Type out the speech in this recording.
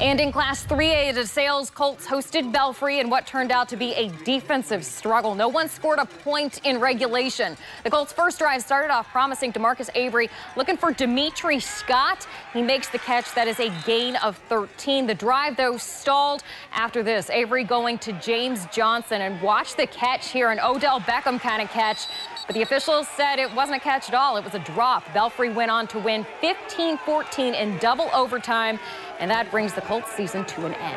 And in Class 3A, the DeSales Colts hosted Belfry in what turned out to be a defensive struggle. No one scored a point in regulation. The Colts' first drive started off promising to Marcus Avery, looking for Dimitri Scott. He makes the catch. That is a gain of 13. The drive, though, stalled after this. Avery going to James Johnson. And watch the catch here, an Odell Beckham kind of catch. But the officials said it wasn't a catch at all. It was a drop. Belfry went on to win 15-14 in double overtime. And that brings the Colts season to an end.